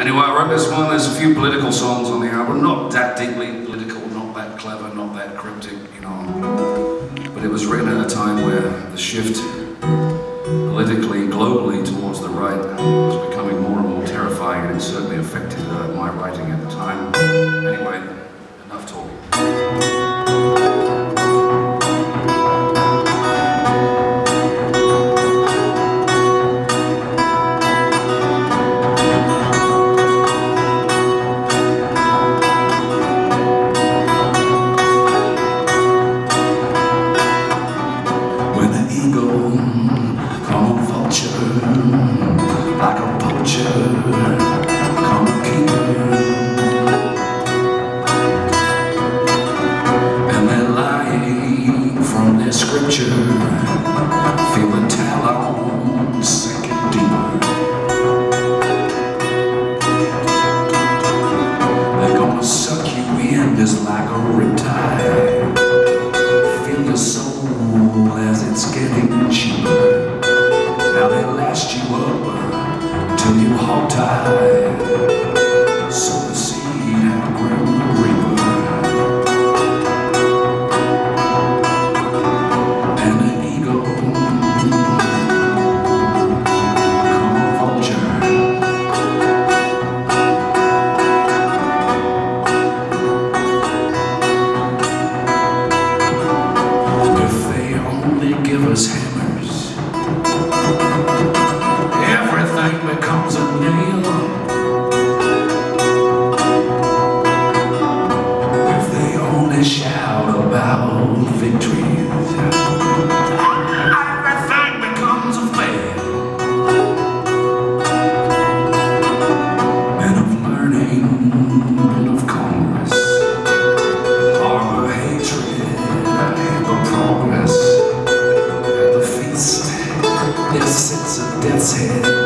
Anyway, I wrote this one. There's a few political songs on the album. Not that deeply political, not that clever, not that cryptic, you know. But it was written at a time where the shift politically, globally towards the right was becoming more and more terrifying and it certainly affected uh, my writing at the time. Anyway, enough talking. Riptide. Feel your soul as it's getting cheaper. Now they last you up till you hog tied. dancing